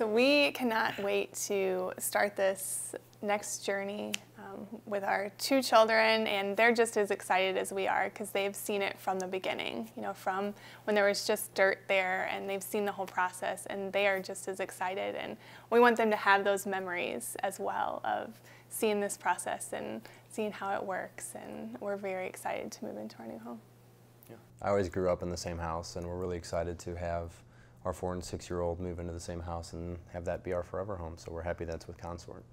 So we cannot wait to start this next journey um, with our two children, and they're just as excited as we are because they've seen it from the beginning. You know, from when there was just dirt there, and they've seen the whole process, and they are just as excited. And we want them to have those memories as well of seeing this process and seeing how it works. And we're very excited to move into our new home. Yeah. I always grew up in the same house, and we're really excited to have our four and six year old move into the same house and have that be our forever home. So we're happy that's with Consort.